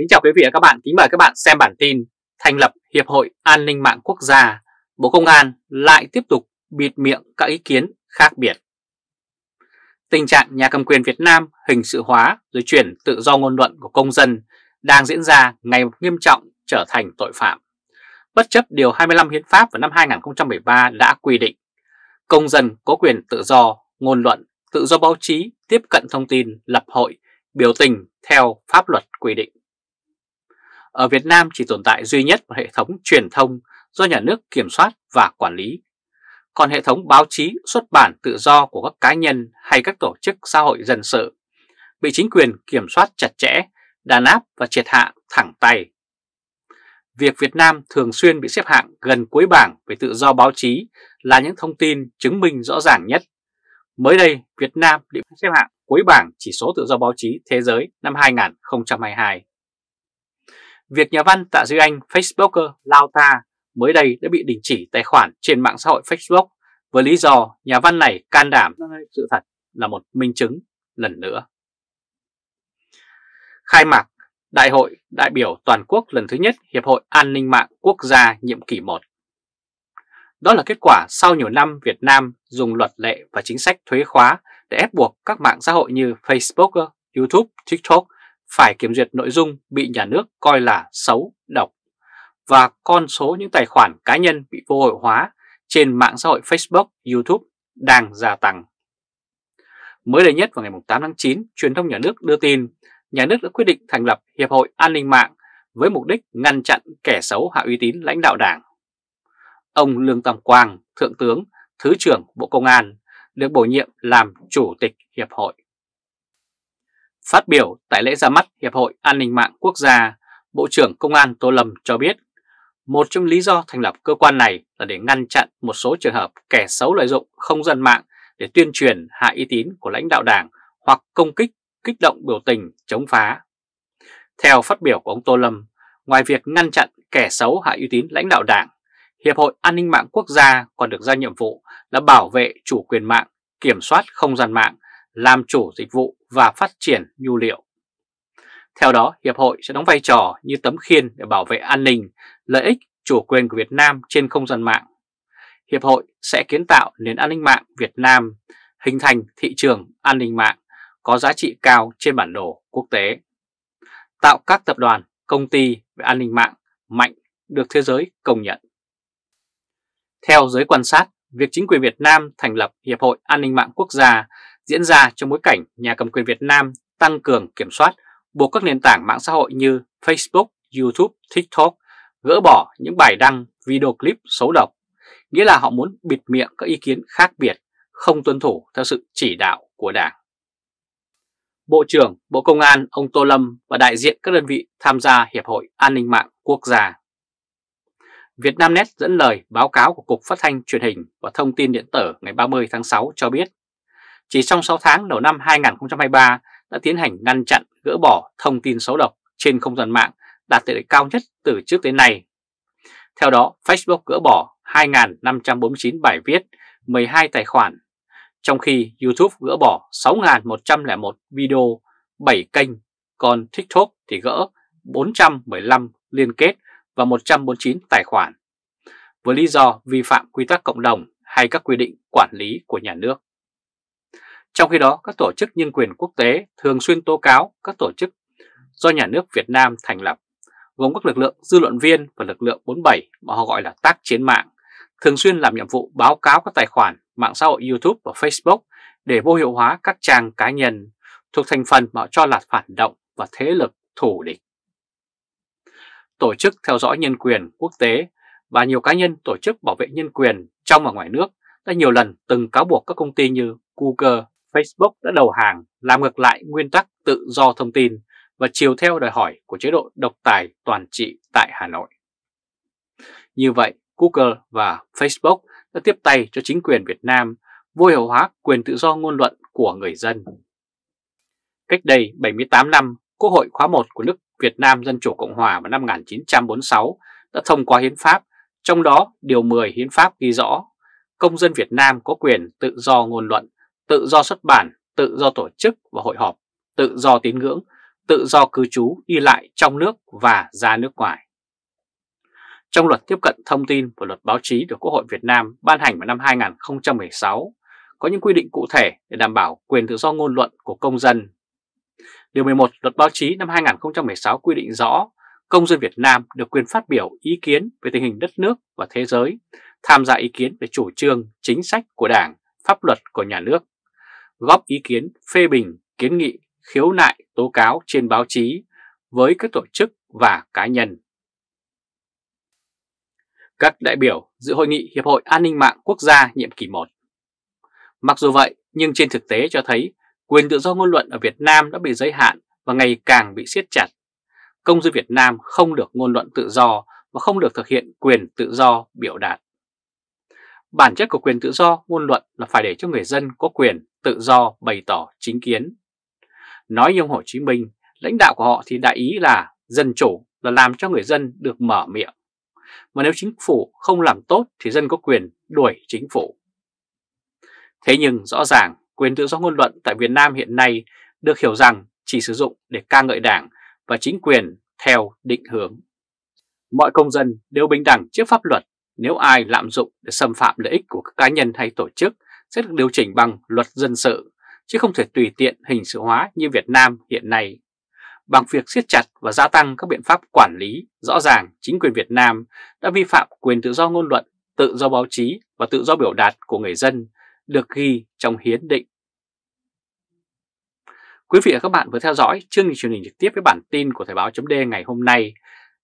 Kính chào quý vị và các bạn, kính mời các bạn xem bản tin thành lập Hiệp hội An ninh mạng quốc gia, Bộ Công an lại tiếp tục bịt miệng các ý kiến khác biệt. Tình trạng nhà cầm quyền Việt Nam hình sự hóa rồi chuyển tự do ngôn luận của công dân đang diễn ra ngày nghiêm trọng trở thành tội phạm. Bất chấp Điều 25 Hiến pháp vào năm 2013 đã quy định công dân có quyền tự do ngôn luận, tự do báo chí, tiếp cận thông tin, lập hội, biểu tình theo pháp luật quy định. Ở Việt Nam chỉ tồn tại duy nhất một hệ thống truyền thông do nhà nước kiểm soát và quản lý. Còn hệ thống báo chí xuất bản tự do của các cá nhân hay các tổ chức xã hội dân sự bị chính quyền kiểm soát chặt chẽ, đàn áp và triệt hạ thẳng tay. Việc Việt Nam thường xuyên bị xếp hạng gần cuối bảng về tự do báo chí là những thông tin chứng minh rõ ràng nhất. Mới đây, Việt Nam bị xếp hạng cuối bảng chỉ số tự do báo chí thế giới năm 2022. Việc nhà văn Tạ Duy Anh, Facebooker Lao Ta mới đây đã bị đình chỉ tài khoản trên mạng xã hội Facebook với lý do nhà văn này can đảm sự thật là một minh chứng lần nữa. Khai mạc Đại hội đại biểu toàn quốc lần thứ nhất Hiệp hội An ninh mạng quốc gia nhiệm kỳ 1. Đó là kết quả sau nhiều năm Việt Nam dùng luật lệ và chính sách thuế khóa để ép buộc các mạng xã hội như Facebook, YouTube, TikTok phải kiểm duyệt nội dung bị nhà nước coi là xấu, độc và con số những tài khoản cá nhân bị vô hội hóa trên mạng xã hội Facebook, YouTube đang gia tăng. Mới đây nhất vào ngày 8 tháng 9, truyền thông nhà nước đưa tin nhà nước đã quyết định thành lập Hiệp hội An ninh mạng với mục đích ngăn chặn kẻ xấu hạ uy tín lãnh đạo đảng. Ông Lương Tam Quang, Thượng tướng, Thứ trưởng Bộ Công an được bổ nhiệm làm Chủ tịch Hiệp hội. Phát biểu tại lễ ra mắt Hiệp hội An ninh mạng quốc gia, Bộ trưởng Công an Tô Lâm cho biết một trong lý do thành lập cơ quan này là để ngăn chặn một số trường hợp kẻ xấu lợi dụng không gian mạng để tuyên truyền hạ uy tín của lãnh đạo đảng hoặc công kích, kích động biểu tình, chống phá. Theo phát biểu của ông Tô Lâm, ngoài việc ngăn chặn kẻ xấu hạ uy tín lãnh đạo đảng, Hiệp hội An ninh mạng quốc gia còn được giao nhiệm vụ là bảo vệ chủ quyền mạng, kiểm soát không gian mạng, làm chủ dịch vụ và phát triển nhu liệu. Theo đó, Hiệp hội sẽ đóng vai trò như tấm khiên để bảo vệ an ninh, lợi ích, chủ quyền của Việt Nam trên không gian mạng. Hiệp hội sẽ kiến tạo nền an ninh mạng Việt Nam, hình thành thị trường an ninh mạng có giá trị cao trên bản đồ quốc tế. Tạo các tập đoàn, công ty về an ninh mạng mạnh được thế giới công nhận. Theo giới quan sát, việc chính quyền Việt Nam thành lập Hiệp hội An ninh mạng quốc gia diễn ra trong bối cảnh nhà cầm quyền Việt Nam tăng cường kiểm soát buộc các nền tảng mạng xã hội như Facebook, YouTube, TikTok gỡ bỏ những bài đăng, video clip xấu độc, nghĩa là họ muốn bịt miệng các ý kiến khác biệt, không tuân thủ theo sự chỉ đạo của Đảng. Bộ trưởng Bộ Công an ông Tô Lâm và đại diện các đơn vị tham gia Hiệp hội An ninh mạng quốc gia. Vietnamnet dẫn lời báo cáo của Cục Phát thanh Truyền hình và Thông tin Điện tử ngày 30 tháng 6 cho biết, chỉ trong 6 tháng đầu năm 2023 đã tiến hành ngăn chặn gỡ bỏ thông tin xấu độc trên không gian mạng đạt tỷ lệ cao nhất từ trước đến nay. Theo đó, Facebook gỡ bỏ 2.549 bài viết, 12 tài khoản, trong khi YouTube gỡ bỏ 6.101 video, 7 kênh, còn TikTok thì gỡ 415 liên kết và 149 tài khoản, với lý do vi phạm quy tắc cộng đồng hay các quy định quản lý của nhà nước. Trong khi đó, các tổ chức nhân quyền quốc tế thường xuyên tố cáo các tổ chức do nhà nước Việt Nam thành lập, gồm các lực lượng dư luận viên và lực lượng 47 mà họ gọi là tác chiến mạng, thường xuyên làm nhiệm vụ báo cáo các tài khoản mạng xã hội YouTube và Facebook để vô hiệu hóa các trang cá nhân thuộc thành phần mà họ cho là phản động và thế lực thủ địch. Tổ chức theo dõi nhân quyền quốc tế và nhiều cá nhân tổ chức bảo vệ nhân quyền trong và ngoài nước đã nhiều lần từng cáo buộc các công ty như Google, Facebook đã đầu hàng làm ngược lại nguyên tắc tự do thông tin và chiều theo đòi hỏi của chế độ độc tài toàn trị tại Hà Nội. Như vậy, Google và Facebook đã tiếp tay cho chính quyền Việt Nam vô hiệu hóa quyền tự do ngôn luận của người dân. Cách đây 78 năm, Quốc hội khóa 1 của nước Việt Nam Dân Chủ Cộng Hòa vào năm 1946 đã thông qua hiến pháp, trong đó Điều 10 hiến pháp ghi rõ công dân Việt Nam có quyền tự do ngôn luận, tự do xuất bản, tự do tổ chức và hội họp, tự do tín ngưỡng, tự do cư trú đi lại trong nước và ra nước ngoài. Trong luật tiếp cận thông tin và luật báo chí được Quốc hội Việt Nam ban hành vào năm 2016, có những quy định cụ thể để đảm bảo quyền tự do ngôn luận của công dân. Điều 11 luật báo chí năm 2016 quy định rõ công dân Việt Nam được quyền phát biểu ý kiến về tình hình đất nước và thế giới, tham gia ý kiến về chủ trương, chính sách của Đảng, pháp luật của nhà nước, góp ý kiến, phê bình, kiến nghị, khiếu nại, tố cáo trên báo chí với các tổ chức và cá nhân. Các đại biểu dự hội nghị Hiệp hội An ninh mạng quốc gia nhiệm kỳ 1 Mặc dù vậy, nhưng trên thực tế cho thấy quyền tự do ngôn luận ở Việt Nam đã bị giới hạn và ngày càng bị siết chặt. Công dân Việt Nam không được ngôn luận tự do và không được thực hiện quyền tự do biểu đạt. Bản chất của quyền tự do ngôn luận là phải để cho người dân có quyền tự do bày tỏ chính kiến. Nói như ông Hồ Chí Minh, lãnh đạo của họ thì đại ý là dân chủ là làm cho người dân được mở miệng. Mà nếu chính phủ không làm tốt thì dân có quyền đuổi chính phủ. Thế nhưng rõ ràng quyền tự do ngôn luận tại Việt Nam hiện nay được hiểu rằng chỉ sử dụng để ca ngợi đảng và chính quyền theo định hướng. Mọi công dân đều bình đẳng trước pháp luật nếu ai lạm dụng để xâm phạm lợi ích của các cá nhân hay tổ chức sẽ được điều chỉnh bằng luật dân sự, chứ không thể tùy tiện hình sự hóa như Việt Nam hiện nay. Bằng việc siết chặt và gia tăng các biện pháp quản lý, rõ ràng chính quyền Việt Nam đã vi phạm quyền tự do ngôn luận, tự do báo chí và tự do biểu đạt của người dân được ghi trong hiến định. Quý vị và các bạn vừa theo dõi chương trình truyền hình trực tiếp với bản tin của Thời báo chấm ngày hôm nay,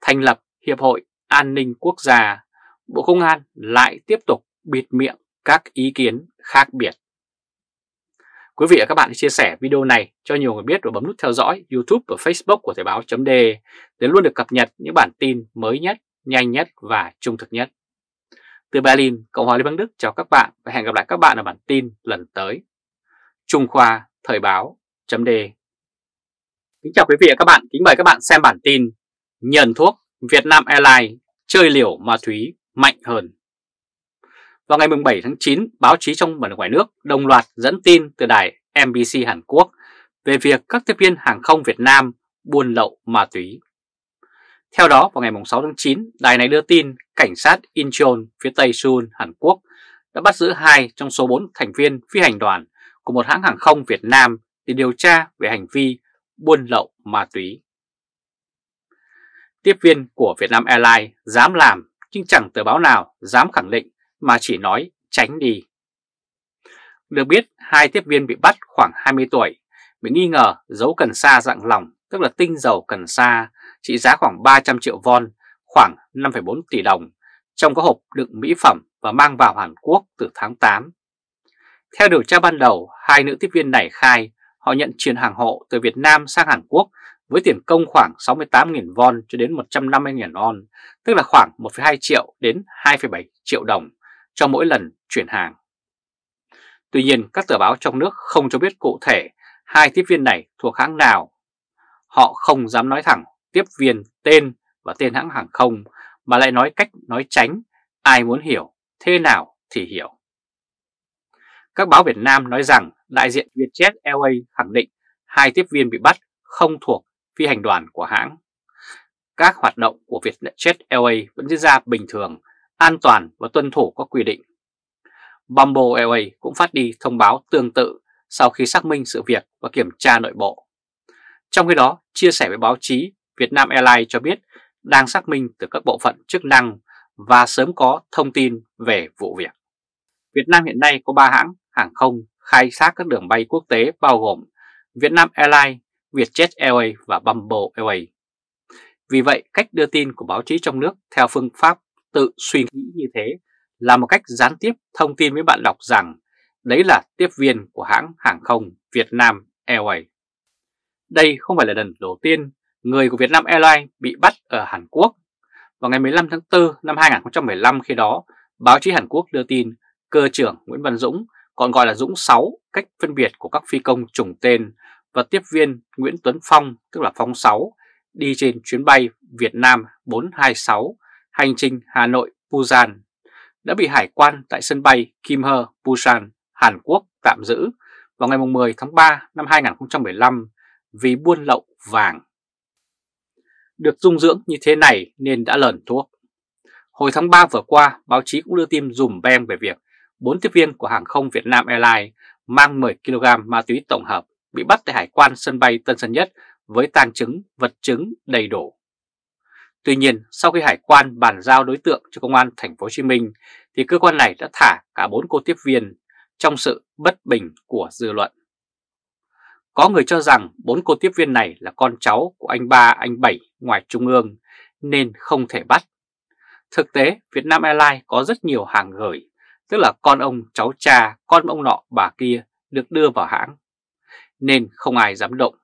thành lập Hiệp hội An ninh Quốc gia, Bộ Công an lại tiếp tục bịt miệng các ý kiến khác biệt. Quý vị và các bạn hãy chia sẻ video này cho nhiều người biết và bấm nút theo dõi YouTube và Facebook của Thời báo chấm để luôn được cập nhật những bản tin mới nhất, nhanh nhất và trung thực nhất. Từ Berlin, Cộng hòa Liên bang Đức chào các bạn và hẹn gặp lại các bạn ở bản tin lần tới. Trung Khoa Thời báo chấm đề Kính chào quý vị và các bạn, kính mời các bạn xem bản tin Nhận thuốc Việt Nam Airlines chơi liều ma túy mạnh hơn. Vào ngày 7 tháng 9, báo chí trong và ngoài nước đồng loạt dẫn tin từ đài MBC Hàn Quốc về việc các tiếp viên hàng không Việt Nam buôn lậu ma túy. Theo đó, vào ngày 6 tháng 9, đài này đưa tin cảnh sát Incheon phía tây Seoul, Hàn Quốc đã bắt giữ hai trong số 4 thành viên phi hành đoàn của một hãng hàng không Việt Nam để điều tra về hành vi buôn lậu ma túy. Tiếp viên của Vietnam Airlines dám làm nhưng chẳng tờ báo nào dám khẳng định mà chỉ nói tránh đi. Được biết, hai tiếp viên bị bắt khoảng 20 tuổi, bị nghi ngờ giấu cần sa dạng lỏng, tức là tinh dầu cần sa, trị giá khoảng 300 triệu won, khoảng 5,4 tỷ đồng, trong các hộp đựng mỹ phẩm và mang vào Hàn Quốc từ tháng 8. Theo điều tra ban đầu, hai nữ tiếp viên này khai họ nhận chuyển hàng hộ từ Việt Nam sang Hàn Quốc với tiền công khoảng 68.000 won cho đến 150.000 won, tức là khoảng 1,2 triệu đến 2,7 triệu đồng cho mỗi lần chuyển hàng. Tuy nhiên, các tờ báo trong nước không cho biết cụ thể hai tiếp viên này thuộc hãng nào. Họ không dám nói thẳng tiếp viên tên và tên hãng hàng không mà lại nói cách nói tránh, ai muốn hiểu, thế nào thì hiểu. Các báo Việt Nam nói rằng đại diện Vietjet Airways khẳng định hai tiếp viên bị bắt không thuộc phi hành đoàn của hãng. Các hoạt động của Vietjet Airways vẫn diễn ra bình thường, an toàn và tuân thủ các quy định. Bumble Airways cũng phát đi thông báo tương tự sau khi xác minh sự việc và kiểm tra nội bộ. Trong khi đó, chia sẻ với báo chí, Vietnam Airlines cho biết đang xác minh từ các bộ phận chức năng và sớm có thông tin về vụ việc. Việt Nam hiện nay có 3 hãng hàng không khai thác các đường bay quốc tế bao gồm Vietnam Airlines, Vietjet Airways và Bamboo Airways. Vì vậy, cách đưa tin của báo chí trong nước theo phương pháp tự suy nghĩ như thế là một cách gián tiếp thông tin với bạn đọc rằng đấy là tiếp viên của hãng hàng không Vietnam Airways. Đây không phải là lần đầu tiên người của Vietnam Airlines bị bắt ở Hàn Quốc. Vào ngày 15 tháng 4 năm 2015 khi đó, báo chí Hàn Quốc đưa tin cơ trưởng Nguyễn Văn Dũng, còn gọi là Dũng 6, cách phân biệt của các phi công trùng tên và tiếp viên Nguyễn Tuấn Phong, tức là Phong 6, đi trên chuyến bay Việt Nam 426 hành trình Hà Nội Busan đã bị hải quan tại sân bay Kim He Busan, Hàn Quốc tạm giữ vào ngày 10 tháng 3 năm 2015 vì buôn lậu vàng. Được dung dưỡng như thế này nên đã lờn thuốc. Hồi tháng 3 vừa qua, báo chí cũng đưa tin dùm beng về việc 4 tiếp viên của hàng không Việt Nam Airlines mang 10 kg ma túy tổng hợp bị bắt tại hải quan sân bay Tân Sơn Nhất với tang chứng, vật chứng đầy đủ. Tuy nhiên, sau khi hải quan bàn giao đối tượng cho công an thành phố Hồ Chí Minh thì cơ quan này đã thả cả bốn cô tiếp viên trong sự bất bình của dư luận. Có người cho rằng bốn cô tiếp viên này là con cháu của anh ba, anh bảy ngoài trung ương nên không thể bắt. Thực tế, Việt Nam Airlines có rất nhiều hàng gửi, tức là con ông, cháu cha, con ông nọ, bà kia được đưa vào hãng. Nên không ai dám động.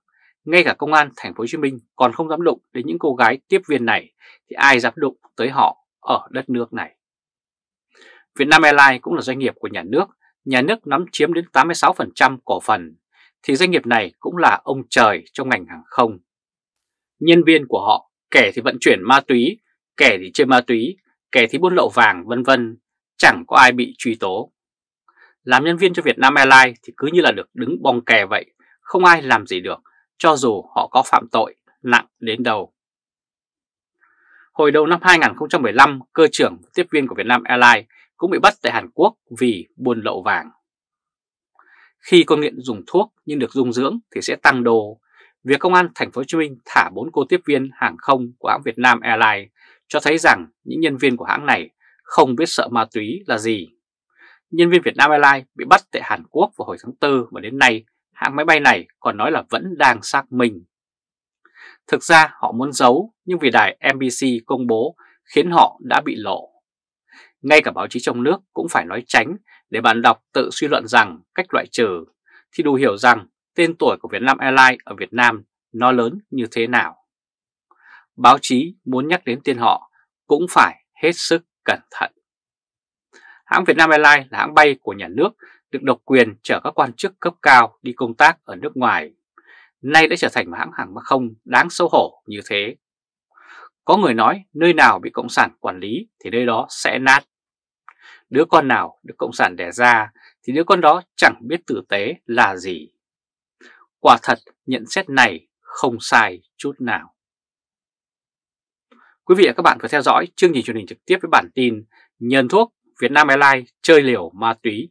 Ngay cả công an thành phố Hồ Chí Minh còn không dám động đến những cô gái tiếp viên này thì ai dám động tới họ ở đất nước này. Việt Nam Airlines cũng là doanh nghiệp của nhà nước, nhà nước nắm chiếm đến 86% cổ phần thì doanh nghiệp này cũng là ông trời trong ngành hàng không. Nhân viên của họ, kẻ thì vận chuyển ma túy, kẻ thì chơi ma túy, kẻ thì buôn lậu vàng vân vân, chẳng có ai bị truy tố. Làm nhân viên cho Việt Nam Airlines thì cứ như là được đứng bong kè vậy, không ai làm gì được, cho dù họ có phạm tội nặng đến đâu. Hồi đầu năm 2015, cơ trưởng tiếp viên của Vietnam Airlines cũng bị bắt tại Hàn Quốc vì buôn lậu vàng. Khi con nghiện dùng thuốc nhưng được dung dưỡng thì sẽ tăng đồ. Việc công an thành phố Hồ Chí Minh thả bốn cô tiếp viên hàng không của hãng Vietnam Airlines cho thấy rằng những nhân viên của hãng này không biết sợ ma túy là gì. Nhân viên Vietnam Airlines bị bắt tại Hàn Quốc vào hồi tháng 4 và đến nay hãng máy bay này còn nói là vẫn đang xác minh. Thực ra họ muốn giấu, nhưng vì đài NBC công bố khiến họ đã bị lộ. Ngay cả báo chí trong nước cũng phải nói tránh để bạn đọc tự suy luận rằng cách loại trừ thì đủ hiểu rằng tên tuổi của Vietnam Airlines ở Việt Nam nó lớn như thế nào. Báo chí muốn nhắc đến tên họ cũng phải hết sức cẩn thận. Hãng Vietnam Airlines là hãng bay của nhà nước được độc quyền chở các quan chức cấp cao đi công tác ở nước ngoài. Nay đã trở thành một hãng hàng không đáng xấu hổ như thế. Có người nói nơi nào bị Cộng sản quản lý thì nơi đó sẽ nát. Đứa con nào được Cộng sản đẻ ra thì đứa con đó chẳng biết tử tế là gì. Quả thật, nhận xét này không sai chút nào. Quý vị và các bạn vừa theo dõi chương trình truyền hình trực tiếp với bản tin Nhân thuốc Việt Nam Airlines chơi liều ma túy